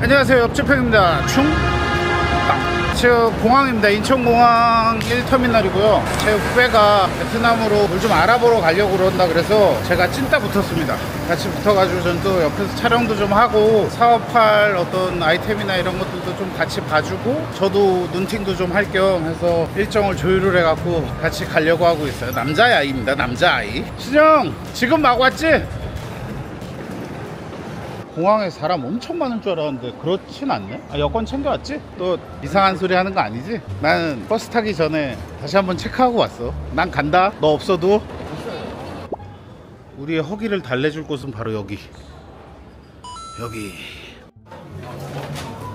안녕하세요. 옆집행입니다. 충 지금 공항입니다. 인천공항 1터미널이고요. 제 후배가 베트남으로 뭘 좀 알아보러 가려고 그런다 그래서 제가 찐따 붙었습니다. 같이 붙어가지고 전또 옆에서 촬영도 좀 하고 사업할 어떤 아이템이나 이런 것들도 좀 같이 봐주고 저도 눈팅도 좀 할 겸 해서 일정을 조율을 해갖고 같이 가려고 하고 있어요. 남자아이입니다. 남자아이. 신영 지금 막 왔지? 공항에 사람 엄청 많은 줄 알았는데 그렇진 않네? 아, 여권 챙겨왔지? 또 이상한 소리 하는 거 아니지? 나는 버스 타기 전에 다시 한번 체크하고 왔어. 난 간다. 너 없어도. 우리의 허기를 달래줄 곳은 바로 여기. 여기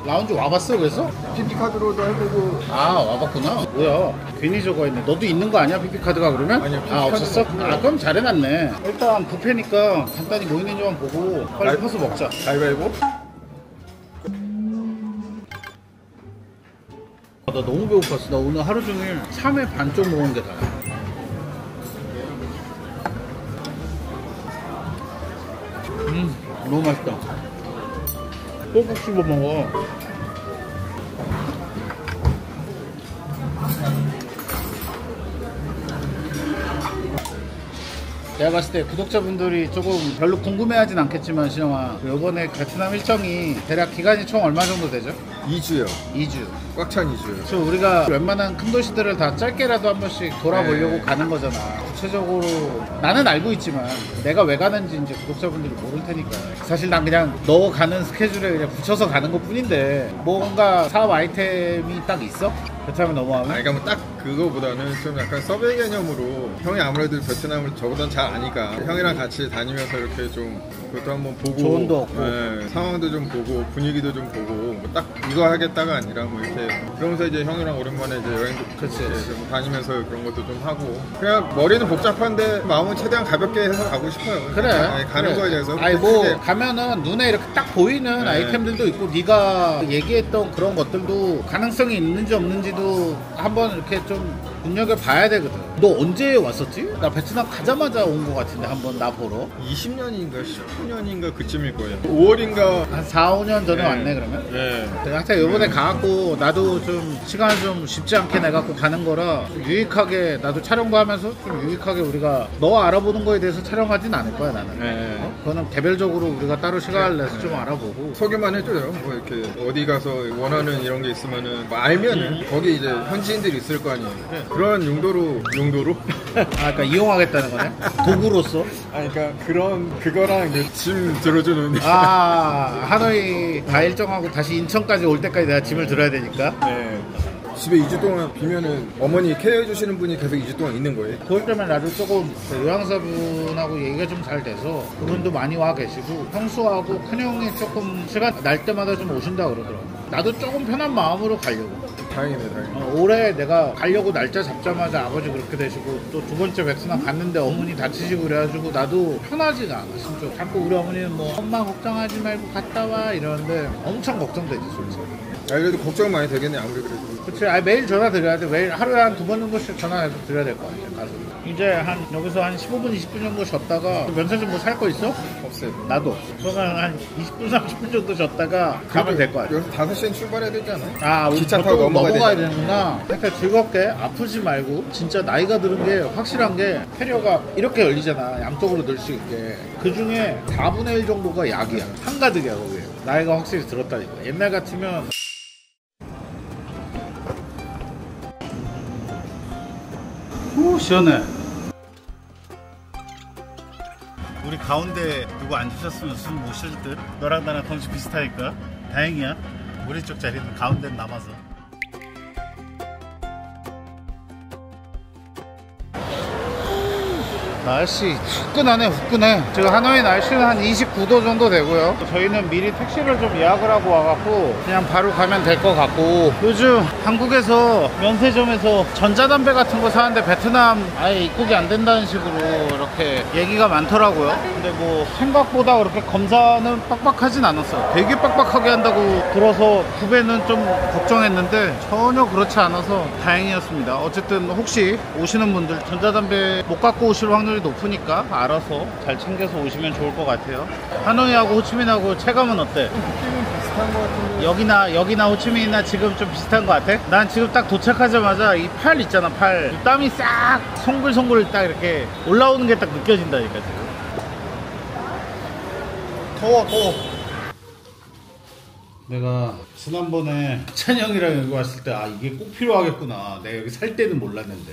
라운지 와봤어 그래서? PP카드로도 해보고 아 와봤구나 뭐야 괜히 저거 했네 너도 있는 거 아니야 PP카드가 그러면? 아니요, 아 PP카드가 없었어? 없어요. 아 그럼 잘해놨네 일단 뷔페니까 간단히 뭐 있는지만 보고 빨리 아, 퍼서 먹자 가위바위보? 아, 나 너무 배고팠어. 나 오늘 하루 종일 3회 반쪽 먹은 게 다야. 음, 너무 맛있다. 꼭꼭 씹어 먹어. 내가 봤을 때 구독자분들이 조금 별로 궁금해하진 않겠지만 신영아 이번에 베트남 일정이 대략 기간이 총 얼마 정도 되죠? 2주요 2주 꽉 찬 2주요 그래서 우리가 웬만한 큰 도시들을 다 짧게라도 한 번씩 돌아보려고 네. 가는 거잖아. 구체적으로 나는 알고 있지만 내가 왜 가는지 이제 구독자분들이 모를 테니까. 사실 난 그냥 너 가는 스케줄에 그냥 붙여서 가는 것 뿐인데 뭔가 사업 아이템이 딱 있어? 베트남에 넘어가면? 아니 그러니까 뭐딱 그거보다는 좀 약간 서베이 개념으로 형이 아무래도 베트남을 저보단 잘 아니까 형이랑 같이 다니면서 이렇게 좀 그것도 한번 보고 조언도 얻고. 네, 상황도 좀 보고 분위기도 좀 보고 뭐 딱 이거 하겠다가 아니라 뭐 이렇게 그러면서 이제 형이랑 오랜만에 이제 여행도 그치, 그치. 좀 다니면서 그런 것도 좀 하고 그냥 머리는 복잡한데 마음은 최대한 가볍게 해서 가고 싶어요 그래. 아니, 가는 그래. 거에 대해서 아니 뭐 크게 가면은 눈에 이렇게 딱 보이는 네. 아이템들도 있고 네가 얘기했던 그런 것들도 가능성이 있는지 없는지도 한번 이렇게 좀 system 눈여겨 봐야 되거든. 너 언제 왔었지? 나 베트남 가자마자 온 것 같은데 한번 나 보러 20년인가 19년인가 그쯤일 거예요 5월인가 한 4, 5년 전에 네. 왔네 그러면. 네. 하여튼 요번에 가갖고 나도 좀 시간을 좀 쉽지 않게 내갖고 가는 거라 좀 유익하게 나도 촬영도 하면서 좀 유익하게 우리가 너 알아보는 거에 대해서 촬영하진 않을 거야 나는 네. 어? 그거는 개별적으로 우리가 따로 시간을 내서 좀 알아보고 소개만 해줘요. 뭐 이렇게 어디 가서 원하는 이런 게 있으면은 뭐 알면은 거기 이제 현지인들이 있을 거 아니에요. 그런 용도로 용도로? 아 그러니까 이용하겠다는 거네 도구로서 아 그러니까 그런 그거랑 이제 짐 들어주는. 아 하노이 다 일정하고 다시 인천까지 올 때까지 내가 짐을 들어야 되니까 네. 집에 2주 동안 비면은 어머니 케어해 주시는 분이 계속 2주 동안 있는 거예요. 그럴 때만 나도 조금 그 요양사분하고 얘기가 좀 잘 돼서 그분도 많이 와 계시고 형수하고 큰형이 조금 시간 날 때마다 좀 오신다 그러더라고 나도 조금 편한 마음으로 가려고 다행이네, 다행이네. 어, 올해 내가 가려고 날짜 잡자마자 아버지 그렇게 되시고 또 두 번째 베트남 갔는데 어머니 다치시고 그래가지고 나도 편하지가 않아 진짜 자꾸 우리 어머니는 뭐 엄마 걱정하지 말고 갔다 와 이러는데 엄청 걱정되지 솔직히 아 그래도 걱정 많이 되겠네 아무리 그래도. 그치, 아 매일 전화 드려야 돼. 매일 하루에 한 두 번 정도씩 전화해서 드려야 될 것 같아. 가서. 이제 한 여기서 한 15분, 20분 정도 쉬었다가 면세점 뭐 살 거 있어? 없어요. 나도. 그러면 한 20분, 30분 정도 쉬었다가 가면 될 것 같아. 여기서 5시엔 출발해야 되지 않아요? 아, 우리 기차 타고 넘어가야 넘어가야. 되는구나. 하여튼 즐겁게 아프지 말고 진짜 나이가 들은 게 확실한 게 캐리어가 이렇게 열리잖아. 양쪽으로 늘 수 있게. 그 중에 4분의 1 정도가 약이야. 한가득이야, 거기. 나이가 확실히 들었다니까. 옛날 같으면 오 시원해. 우리 가운데 누구 앉으셨으면 숨못쉴 듯? 너랑 나랑 덩치 비슷하니까? 다행이야. 우리 쪽 자리는 가운데 남아서 날씨 후끈하네 후끈해. 지금 하노이 날씨는 한 29도 정도 되고요. 저희는 미리 택시를 좀 예약을 하고 와갖고 그냥 바로 가면 될 것 같고. 요즘 한국에서 면세점에서 전자담배 같은 거 사는데 베트남 아예 입국이 안 된다는 식으로 이렇게 얘기가 많더라고요. 근데 뭐 생각보다 그렇게 검사는 빡빡하진 않았어요. 되게 빡빡하게 한다고 들어서 후배는 좀 걱정했는데 전혀 그렇지 않아서 다행이었습니다. 어쨌든 혹시 오시는 분들 전자담배 못 갖고 오실 확률 이 높으니까 알아서 잘 챙겨서 오시면 좋을 것 같아요. 하노이하고 호치민하고 체감은 어때? 느낌은 비슷 비슷한 거 같은데. 여기나 여기나 호치민이나 지금 좀 비슷한 것 같아? 난 지금 딱 도착하자마자 이 팔 있잖아 팔. 땀이 싹 송글송글 딱 이렇게 올라오는 게 딱 느껴진다니까 지금. 더워 더워. 내가 지난번에 찬영이랑 여기 왔을 때 아 이게 꼭 필요하겠구나. 내가 여기 살 때는 몰랐는데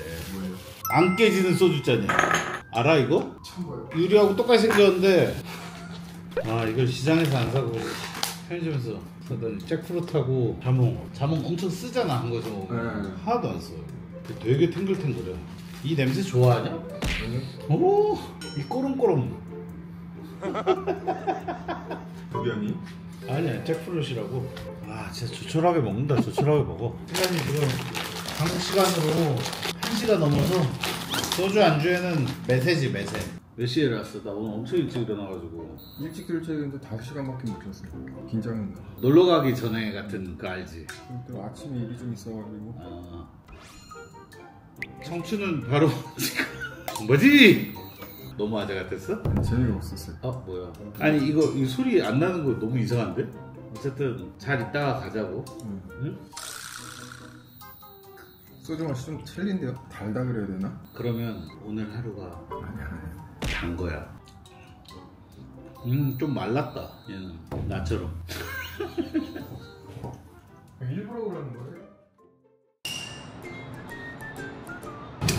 안 깨지는 소주잔이야 알아 이거? 유리하고 똑같이 생겼는데 아 이걸 시장에서 안 사고 편의점에서 사더니 잭프루트하고 자몽 자몽 엄청 쓰잖아 한 거죠 네. 하나도 안 써. 되게 탱글탱글해 이 냄새 좋아하냐? 아니요. 오이 꼬름꼬름 두병이. 아니야 잭프루트라고 아 진짜 조촐하게 먹는다 조촐하게 먹어 시간이 지금 한국 시간으로 1시가 넘어서 소주 안주에는 매세지 매세 몇 시에 일어났어? 나 오늘 엄청 일찍 일어나가지고 일찍 들어있는데 5시간밖에 못 잤어요. 긴장한다. 놀러 가기 전에 같은 거 알지? 또 아침에 일이 좀 있어가지고. 아. 청춘은 바로 뭐지? 너무 아재 같았어? 재미가 없었어요. 아 뭐야? 아니 이거 이 소리 안 나는 거 너무 이상한데? 어쨌든 잘 있다가 가자고. 응. 응? 소주 맛이 좀 틀린데요? 달다 그래야 되나? 그러면 오늘 하루가 아니야, 아니야. 단 거야. 음 좀 말랐다 얘는 나처럼. 일부러 그러는 거예요?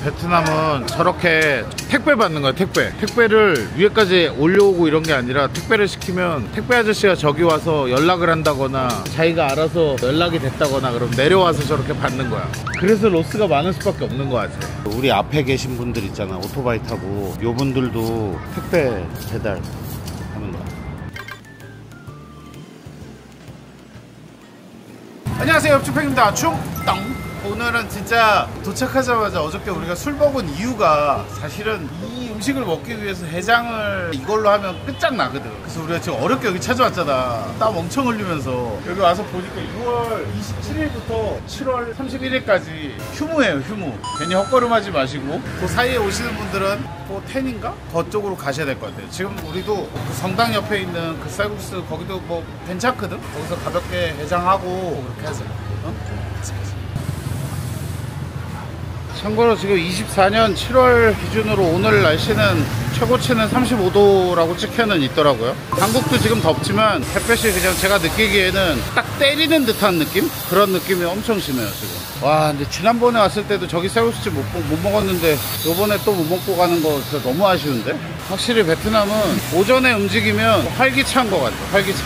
베트남은 저렇게 택배 받는 거야 택배. 택배를 위에까지 올려오고 이런 게 아니라 택배를 시키면 택배 아저씨가 저기 와서 연락을 한다거나 자기가 알아서 연락이 됐다거나 그럼 내려와서 저렇게 받는 거야. 그래서 로스가 많을 수밖에 없는 거 같아. 우리 앞에 계신 분들 있잖아 오토바이 타고. 요 분들도 택배 배달 하는 거야. 안녕하세요 옆집행입니다. 충땅 오늘은 진짜 도착하자마자 어저께 우리가 술 먹은 이유가 사실은 이 음식을 먹기 위해서 해장을 이걸로 하면 끝장나거든. 그래서 우리가 지금 어렵게 여기 찾아왔잖아. 땀 엄청 흘리면서. 여기 와서 보니까 6월 27일부터 7월 31일까지 휴무예요 휴무. 괜히 헛걸음하지 마시고. 그 사이에 오시는 분들은 또 텐인가? 그쪽으로 가셔야 될 것 같아요. 지금 우리도 그 성당 옆에 있는 그 쌀국수 거기도 뭐 괜찮거든? 거기서 가볍게 해장하고 그렇게 하자. 어? 참고로 지금 24년 7월 기준으로 오늘 날씨는 최고치는 35도라고 찍혀는 있더라고요. 한국도 지금 덥지만 햇볕이 그냥 제가 느끼기에는 딱 때리는 듯한 느낌? 그런 느낌이 엄청 심해요, 지금. 와, 근데 지난번에 왔을 때도 저기 쌀국수집 못, 못 먹었는데 요번에 또 못 먹고 가는 거 진짜 너무 아쉬운데? 확실히 베트남은 오전에 움직이면 활기찬 것 같아요, 활기차.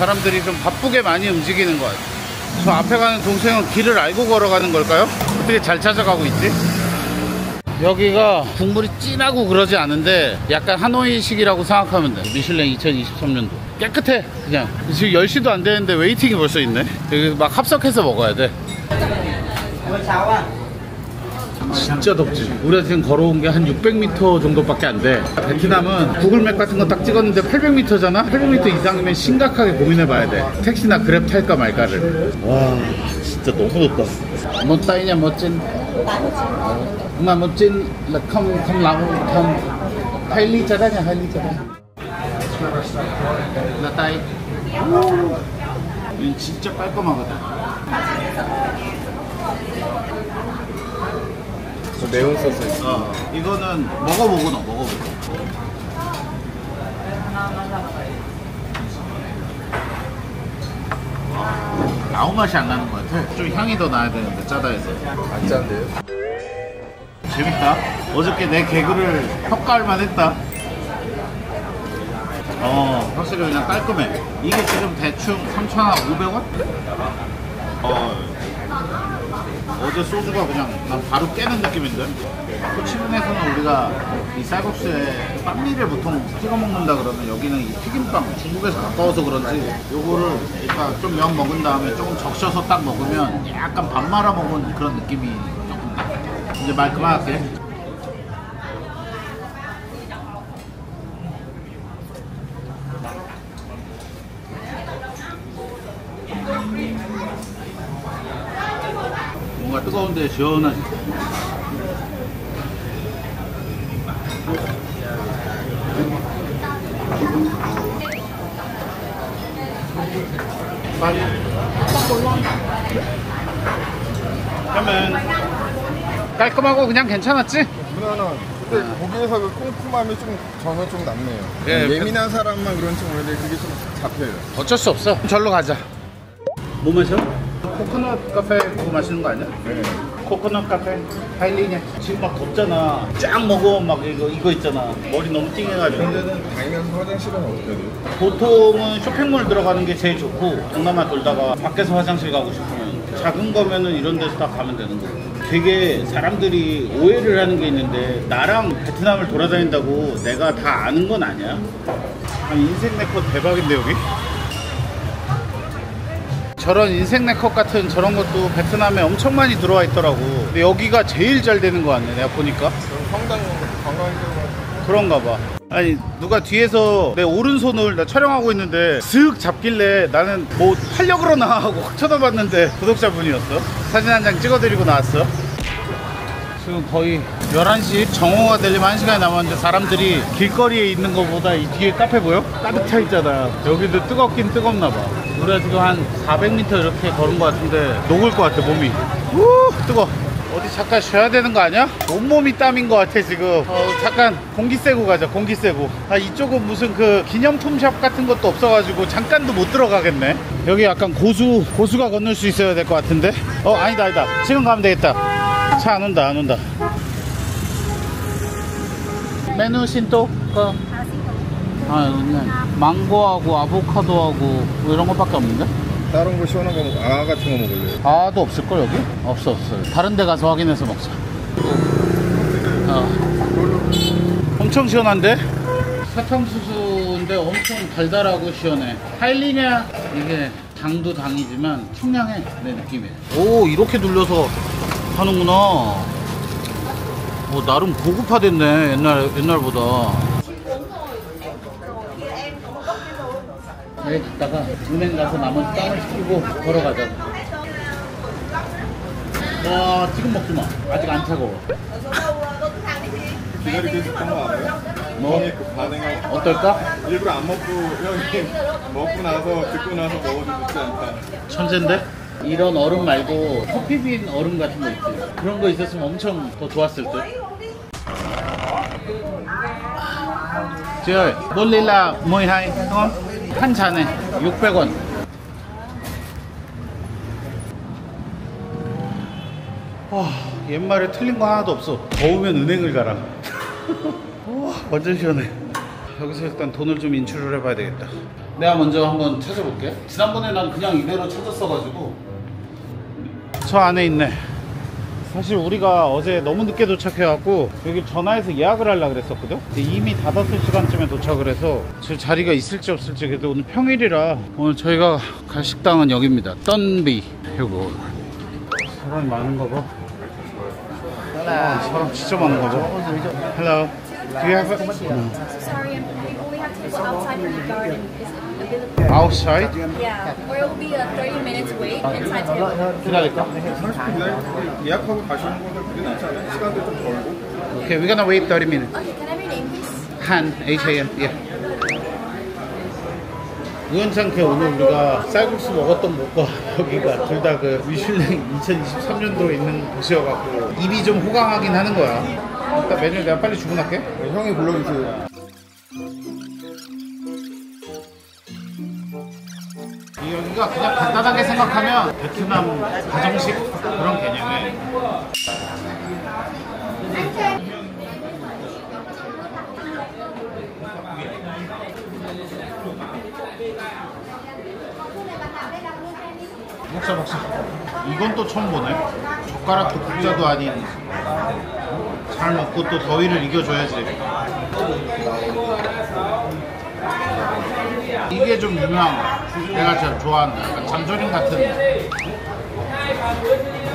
사람들이 좀 바쁘게 많이 움직이는 것 같아요. 저 앞에 가는 동생은 길을 알고 걸어가는 걸까요? 어떻게 잘 찾아가고 있지? 여기가 국물이 진하고 그러지 않은데 약간 하노이식이라고 생각하면 돼. 미슐랭 2023년도. 깨끗해, 그냥. 지금 10시도 안 되는데 waiting이 벌써 있네? 여기 막 합석해서 먹어야 돼. 진짜 덥지. 우리가 지금 걸어온 게 한 600m 정도밖에 안 돼. 베트남은 구글맵 같은 거 딱 찍었는데 800m잖아? 800m 이상이면 심각하게 고민해봐야 돼. 택시나 그랩 탈까 말까를. 와, 진짜 너무 덥다. 뭐 따이냐, 멋진. mà một trên là không không lòng không hai ly cho đó nha hai ly cho đó là tay 이 진짜 깔끔하거든 저 매운 소스. 어 이거는 먹어보고 너 먹어보고 아무 맛이 안 나는 것 같아 좀 향이 더 나야 되는데 짜다 해서 안 짠데요? 재밌다. 어저께 내 개그를 평가할만 했다. 어, 확실히 그냥 깔끔해. 이게 지금 대충 3,500원? 어, 어제 소주가 그냥 난 바로 깨는 느낌인데? 호치민에서는 우리가 이 쌀국수에 빵미를 보통 찍어 먹는다 그러면 여기는 이 튀김빵 중국에서 가까워서 그런지 요거를 그러니까 좀면 먹은 다음에 조금 적셔서 딱 먹으면 약간 밥 말아 먹은 그런 느낌이 조금 나. 이제 말 그만할게. 뜨거운데 시원하지. 많이. 그러면 깔끔하고 그냥 괜찮았지? 무난한. 근데 거기에서 그 꼼꼼함이 좀 저는 좀 남네요. 예, 예민한 사람만 그런지 모르는데 그게 좀 잡혀요. 어쩔 수 없어. 절로 가자. 뭐 마셔? 코코넛 카페 그거 마시는 거 아니야? 네. 코코넛 카페 하일리냐? 지금 막 덥잖아. 쫙 먹어 막 이거 이거 있잖아. 머리 너무 띵해가지고. 그런데는 다니면서 화장실은 어떻게 돼요? 보통은 쇼핑몰 들어가는 게 제일 좋고 동남아 돌다가 밖에서 화장실 가고 싶으면 작은 거면은 이런 데서 다 가면 되는 거고 되게 사람들이 오해를 하는 게 있는데 나랑 베트남을 돌아다닌다고 내가 다 아는 건 아니야 아니 인생 네컷 대박인데 여기 저런 인생 네컷 같은 저런 것도 베트남에 엄청 많이 들어와 있더라고 근데 여기가 제일 잘 되는 거 같네 내가 보니까 성당 관광객으로 그런가 봐. 아니 누가 뒤에서 내 오른손을 나 촬영하고 있는데 슥 잡길래 나는 뭐 하려 그러나 하고 확 쳐다봤는데 구독자분이었어. 사진 한 장 찍어드리고 나왔어. 지금 거의 11시 정오가 되려면 1시간이 남았는데 사람들이 길거리에 있는 것보다 이 뒤에 카페 보여? 가득 차 있잖아. 여기도 뜨겁긴 뜨겁나 봐. 우리가 지금 한 400m 이렇게 걸은 것 같은데 녹을 것 같아 몸이. 우 뜨거. 어디 잠깐 쉬어야 되는 거 아니야? 온몸이 땀인 것 같아 지금 어, 잠깐 공기 쐬고 가자 공기 쐬고 아 이쪽은 무슨 그 기념품 샵 같은 것도 없어가지고 잠깐도 못 들어가겠네 여기 약간 고수 고수가 건널 수 있어야 될 것 같은데 어 아니다 아니다 지금 가면 되겠다 차 안 온다 안 온다 메뉴 신또 그 아, 여기네. 망고하고 아보카도하고 뭐 이런 것밖에 없는데? 다른 거 시원한 거 먹, 아 같은 거 먹을래요? 아도 없을걸 여기? 없어 없어 다른 데 가서 확인해서 먹자 어. 엄청 시원한데? 사탕수수인데 엄청 달달하고 시원해 하일리냐? 이게 당도 당이지만 청량해 내 느낌에 오 이렇게 눌려서 하는구나 오 나름 고급화됐네 옛날, 옛날보다 여기 갔다가 은행 가서 나머지 땀을 식히고 걸어가자. 와 지금 먹지 마. 아직 안 차가워. 기다리고 있었던 거 알아요? 뭐? 형이 그 반응하고 어떨까? 일부러 안 먹고 형이 먹고 나서 듣고 나서 먹어도 좋지 않다. 천재인데? 이런 얼음 말고 커피 빈 얼음 같은 거 있지. 그런 거 있었으면 엄청 더 좋았을 듯. Chị ơi, 4 ly là 12 đúng không? 한 잔에 600원. 와, 옛말에 틀린 거 하나도 없어. 더우면 은행을 가라. 와, 완전 시원해. 여기서 일단 돈을 좀 인출을 해봐야 되겠다. 내가 먼저 한번 찾아볼게. 지난번에 난 그냥 이대로 찾았어가지고. 저 안에 있네. 사실 우리가 어제 너무 늦게 도착해갖고 여기 전화해서 예약을 하려고 그랬었거든? 이미 닫았을 시간쯤에 도착을 해서 저 자리가 있을지 없을지 그래도 오늘 평일이라 오늘 저희가 갈 식당은 여기입니다 떤비 요거 사람이 많은가 봐 아, 사람 진짜 많은가 봐 Hello Do you have a... 음. Sorry, we only have to go outside in the garden. Outside? Yeah, or it will be a 30 minutes wait inside table. 기다릴까? 예약하고 가시는 거는 그게 낫지 않아요? 시간도 좀 벌고. Okay, we're gonna wait 30 minutes Okay, can I have your name, please? 한 H-A-N 예. 우연찮게 오늘 우리가 쌀국수 먹었던 곳과 여기가 둘 다 그 미슐랭 2023년도에 있는 곳이어갖고 입이 좀 호강하긴 하는 거야 일단 메뉴 내가 빨리 주문할게 네, 형이 불러주세요. 여기가 그냥 간단하게 생각하면 베트남 가정식 그런 개념이에요 먹자 먹자 이건 또 처음 보네. 젓가락도 국자도 아닌. 잘 먹고 또 더위를 이겨줘야지 이게 좀 유명한 거. 내가 제일 좋아하는 약간 장조림 같은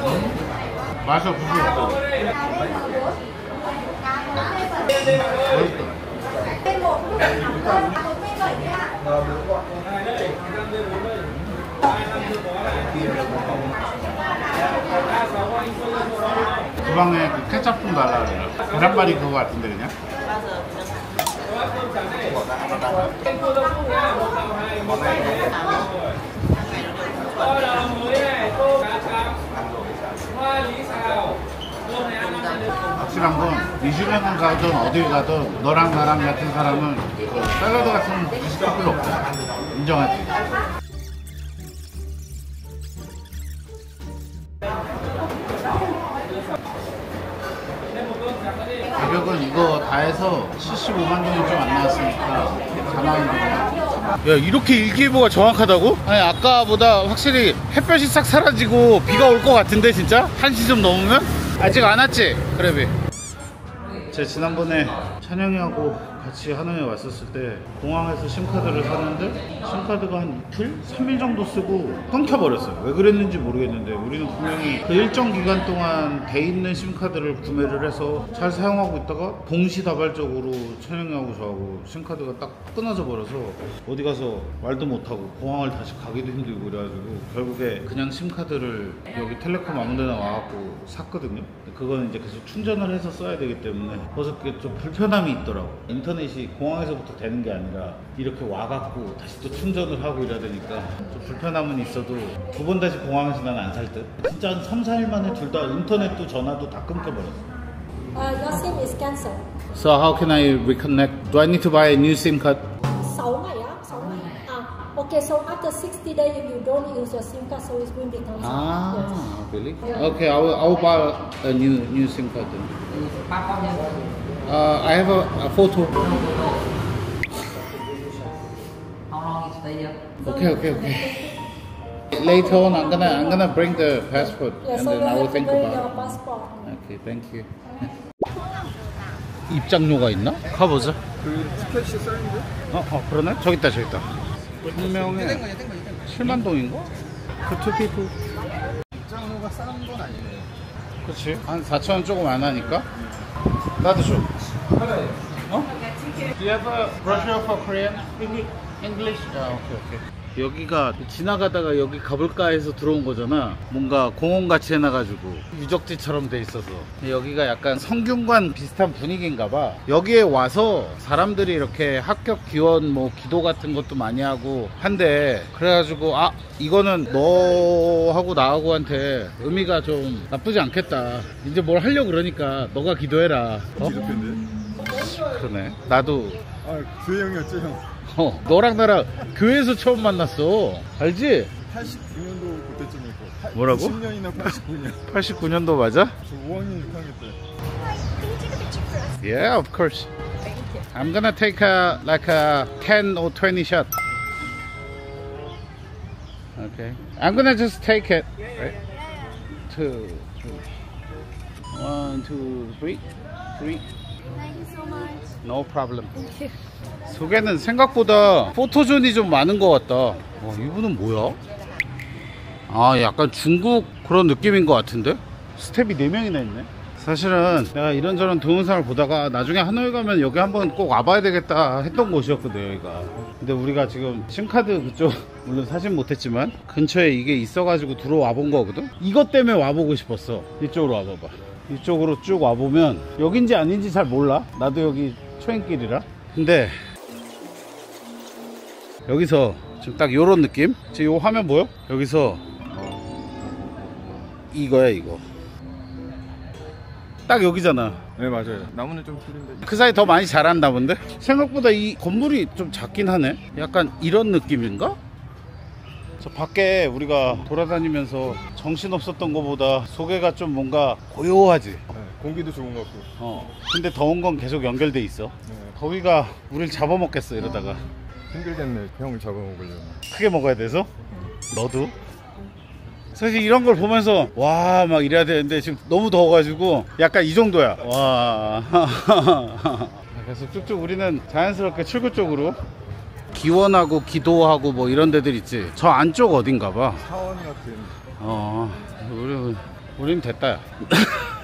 음? 맛이 없어. 그 방에 그 케첩 좀 달라 그래 계란말이 그거 같은데 그냥 확실한 건 미슐랭을 가든 어딜 가든 너랑 나랑 같은 사람은 그 샐러드 같은 거 필요 없어 인정하지? 이거 다 해서 75만 원이 좀안 나왔으니까 4만 원 정도 야 이렇게 일기예보가 정확하다고? 아니 아까보다 확실히 햇볕이 싹 사라지고 비가 올 것 같은데 진짜? 1시 좀 넘으면? 아직 안 왔지? 그래비 제가 지난번에 찬영이하고 같이 하노이에 왔었을 때 공항에서 심카드를 샀는데 심카드가 한 이틀? 3일 정도 쓰고 끊겨버렸어요 왜 그랬는지 모르겠는데 우리는 분명히 그 일정 기간 동안 돼 있는 심카드를 구매를 해서 잘 사용하고 있다가 동시다발적으로 찬영이하고 저하고 심카드가 딱 끊어져 버려서 어디 가서 말도 못하고 공항을 다시 가기도 힘들고 그래가지고 결국에 그냥 심카드를 여기 텔레콤 아무 데나 와갖고 샀거든요 그거는 이제 계속 충전을 해서 써야 되기 때문에 그래서 좀 불편함이 있더라고 인터 넷이 공항에서부터 되는 게 아니라 이렇게 와갖고 다시 또 충전을 하고 이래야 되니까 좀 불편함은 있어도 두 번 다시 공항에서 난 안 살 듯 진짜 한 3, 4일 만에 둘 다 인터넷도 전화도 다 끊겨버렸어 Uh, your SIM is cancelled. So how can I reconnect? Do I need to buy a new SIM card? 6 ngày á, 6 ngày. Ah, okay, so after 60 days, if you don't use your SIM card, so it will be cancelled. Yes. Ah, really? Okay, I will, I will buy a new new SIM card then. Uh, I have a, a photo. How long is stay here? Okay, okay, okay. Later on, I'm gonna I'm gonna bring the passport Yeah, and so then I will think about your it. passport. Okay, thank you. 입장료가 있나? 가보자. 그 티켓이 써있는데? 어, 어 그러네? 저기 있다, 저기 있다. 한 명에 7만 동인가? 그 two people. 입장료가 싼 건 아니네. 그렇지. 한 4천 원 조금 안 하니까. 나도 줘. 어? Do you have a brochure for Korean? English? 아, 오케이, 오케이. 여기가 지나가다가 여기 가볼까 해서 들어온 거잖아. 뭔가 공원같이 해놔가지고 유적지처럼 돼 있어서 여기가 약간 성균관 비슷한 분위기인가 봐. 여기에 와서 사람들이 이렇게 합격 기원 뭐 기도 같은 것도 많이 하고 한데 그래가지고 아 이거는 너하고 나하고한테 의미가 좀 나쁘지 않겠다. 이제 뭘 하려고 그러니까 너가 기도해라. 어? 그러네. 나도 아, 교회 형이었죠, 형. 어, 너랑 나랑 교회에서 처음 만났어. 알지? 89년도 그때쯤일 거. 뭐라고? 10년이나 89년. 89년도 맞아? 저 5학년 6학년 때. Yeah, of course. I'm gonna take a like a 10 or 20 shot. Okay. I'm gonna just take it. Right? Two, two. One, two, three. Three. Thank you so much. No problem. 속에는 생각보다 포토존이 좀 많은 것 같다. 와, 이분은 뭐야? 아, 약간 중국 그런 느낌인 것 같은데? 스텝이 4명이나 있네. 사실은 내가 이런저런 동영상을 보다가 나중에 하노이 가면 여기 한번 꼭 와봐야 되겠다 했던 곳이었거든, 여기가. 근데 우리가 지금 심카드 그쪽, 물론 사진 못했지만 근처에 이게 있어가지고 들어와 본 거거든? 이것 때문에 와보고 싶었어. 이쪽으로 와봐봐. 이쪽으로 쭉 와보면 여긴지 아닌지 잘 몰라. 나도 여기 초행길이라. 근데 여기서 지금 딱 요런 느낌? 지금 요 화면 보여? 여기서 이거야 이거 딱 여기잖아 네, 맞아요. 나무는 좀 틀린데. 그 사이 더 많이 자란다 본데? 생각보다 이 건물이 좀 작긴 하네 약간 이런 느낌인가? 저 밖에 우리가 돌아다니면서 정신없었던 것보다 소개가 좀 뭔가 고요하지. 네, 공기도 좋은 것 같고. 어 근데 더운 건 계속 연결돼 있어? 네, 거기가 우릴 잡아먹겠어 이러다가. 힘들겠네. 형을 잡아먹으려면. 크게 먹어야 돼서? 너도? 사실 이런 걸 보면서 와 막 이래야 되는데 지금 너무 더워가지고 약간 이 정도야. 와. 그래서 쭉쭉 우리는 자연스럽게 출구 쪽으로 기원하고 기도하고 뭐 이런 데들 있지. 저 안쪽 어딘가 봐. 사원 같은. 어, 우리, 우린 됐다. 야.